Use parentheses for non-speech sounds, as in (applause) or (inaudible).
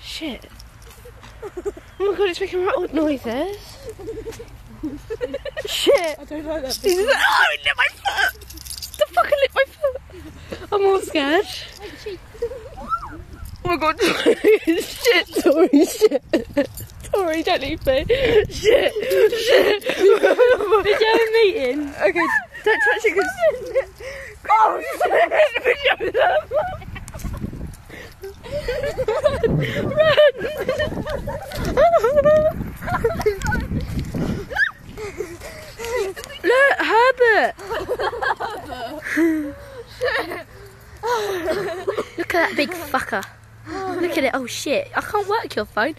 Shit. Oh my god, it's making rattled noises. Shit. I don't like that. Like, oh, it lit my foot. The fuck, fucking lit my foot. I'm all scared. Oh my god, (laughs) shit, sorry, shit. Sorry, don't leave me. Shit, shit. (laughs) a meeting. Okay, don't touch it because. Oh! Video. Look, Herbert. Look at that big fucker. Look at it. Oh shit! I can't work your phone.